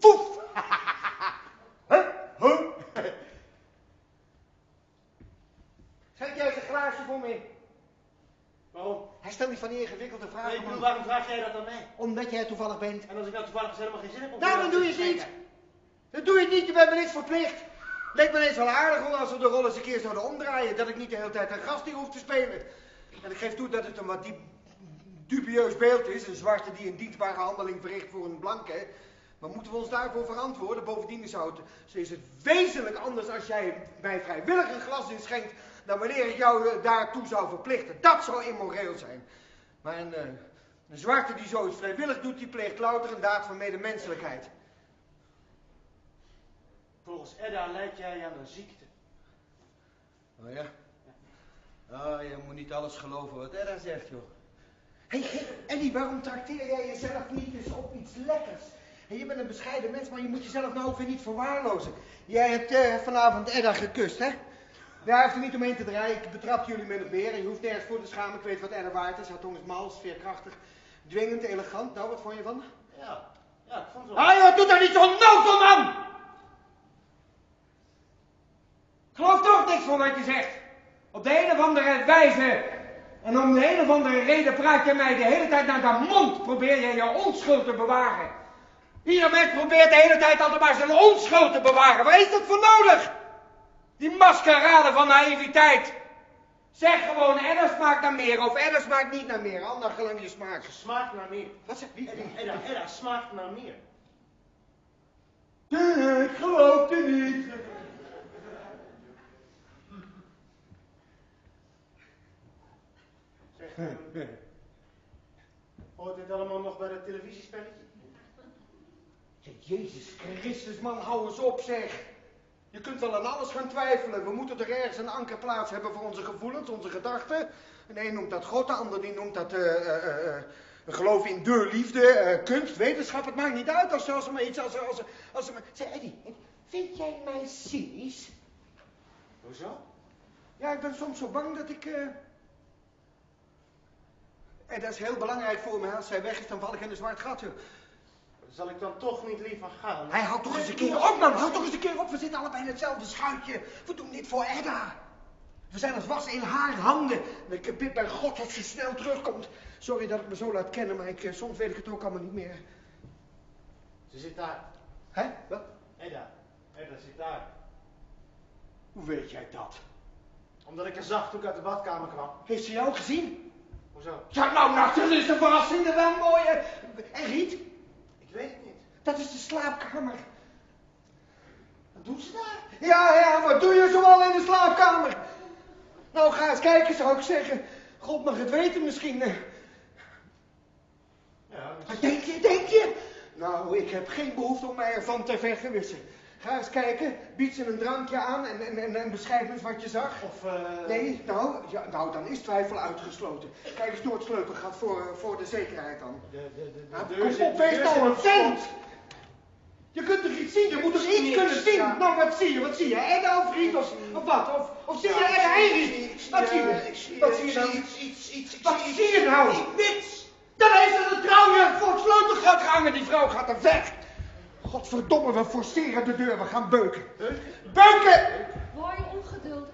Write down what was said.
Poef! Huh? Schenk jij eens een glaasje voor me? Waarom? Hij stelt niet van die ingewikkelde Nee, vragen, ik bedoel, man. waarom vraag jij dat aan mij? Omdat jij toevallig bent. En als ik nou toevallig helemaal geen zin heb om... Nou, dan doe je het niet. Dan doe je het niet, je bent me niks verplicht. Leek me eens wel aardig hoor, als we de rol eens een keer zouden omdraaien. Dat ik niet de hele tijd een gast hier hoef te spelen. En ik geef toe dat het een wat diep, dubieus beeld is. Een zwarte die een dienstbare handeling verricht voor een blanke. Maar moeten we ons daarvoor verantwoorden? Bovendien zou het, is het wezenlijk anders als jij mij vrijwillig een glas inschenkt... dan wanneer ik jou eh, daartoe zou verplichten. Dat zou immoreel zijn. Maar een, eh, een zwarte die zoiets vrijwillig doet, die pleegt louter een daad van medemenselijkheid. Volgens Edda lijkt jij aan een ziekte. Oh ja? Ah, je moet niet alles geloven wat Edda zegt, joh. Hé, hey, hey, Eddie, waarom trakteer jij jezelf niet eens op iets lekkers? Hey, je bent een bescheiden mens, maar je moet jezelf nou ook weer niet verwaarlozen. Jij hebt eh, vanavond Edda gekust, hè? Daar heeft er niet omheen te draaien. Ik betrap jullie met het meer. En je hoeft nergens voor te schamen. Ik weet wat Edda waard is. Haar tong is mals, veerkrachtig, dwingend, elegant. Nou, wat vond je van? Ja, ja, ik vond het wel. Ah joh, doe toch niet zo nozel, man! Ik geloof toch niks van wat je zegt. Op de een of andere wijze en om de een of andere reden praat je mij de hele tijd naar de mond. Probeer je je onschuld te bewaren. Ieder mens probeert de hele tijd altijd maar zijn onschuld te bewaren. Waar is dat voor nodig? Die maskerade van naïviteit. Zeg gewoon, Edda smaakt naar meer of Edda smaakt niet naar meer. Ander gelang je smaak. Smaakt naar meer. Wat zeg wie? Edda, Edda, Edda smaakt naar meer. Ik geloof het niet. Zeg, eh, hoort dit allemaal nog bij dat televisiespelletje? Ja, Jezus Christus, man, hou eens op, zeg. Je kunt wel aan alles gaan twijfelen. We moeten er ergens een ankerplaats hebben voor onze gevoelens, onze gedachten. En de een noemt dat God, de ander die noemt dat eh, eh, eh, eh, een geloof in de liefde, eh, kunst, wetenschap. Het maakt niet uit als, als er maar iets, als als als maar... Zeg, Eddie, vind jij mij cynisch? Hoezo? Ja, ik ben soms zo bang dat ik... En dat is heel belangrijk voor me. Als zij weg is, dan val ik in een zwart gat. joh. Zal ik dan toch niet liever gaan? Hij houdt toch eens een keer op, man. Houd toch eens een keer op. We zitten allebei in hetzelfde schuitje. We doen dit voor Edda. We zijn als was in haar handen. En ik bid bij God dat ze snel terugkomt. Sorry dat ik me zo laat kennen, maar ik, eh, soms weet ik het ook allemaal niet meer. Ze zit daar. Hè? Wat? Edda. Edda zit daar. Hoe weet jij dat? Omdat ik er zag toen ik uit de badkamer kwam. Heeft ze jou gezien? Hoezo? Ja, nou, nou, dat is de verrassing er wel mooi. hè. En Riet? Ik weet het niet. Dat is de slaapkamer. Wat doet ze daar? Ja, ja, wat doe je zoal in de slaapkamer? Nou, ga eens kijken, zou ik zeggen. God mag het weten misschien. eh. Ja, Wat denk je, denk je? Nou, ik heb geen behoefte om mij ervan te vergewissen. Ga eens kijken, bied ze een drankje aan en, en, en, en beschrijf eens wat je zag. Of, eh... Nee, nou, ja, nou, dan is twijfel uitgesloten. Kijk eens door het sleutelgat voor, eh, voor de zekerheid dan. De, de, de, Nou, de zit- op, wees nou een vent! Je kunt toch iets zien, je moet toch iets kunnen zien? Nou, wat zie je, wat zie je? Edda of Riet of, of wat? Of, of zie je Ja, en ik zie- Wat zie je? Wat zie je zie iets, iets, Wat zie je nou? Ik niks. Dan heeft ze de trouwje voor het sleutelgat gehangen, die vrouw gaat er weg. Wat verdomme we forceren de deur, we gaan beuken. Beuken! Word je ongeduldig?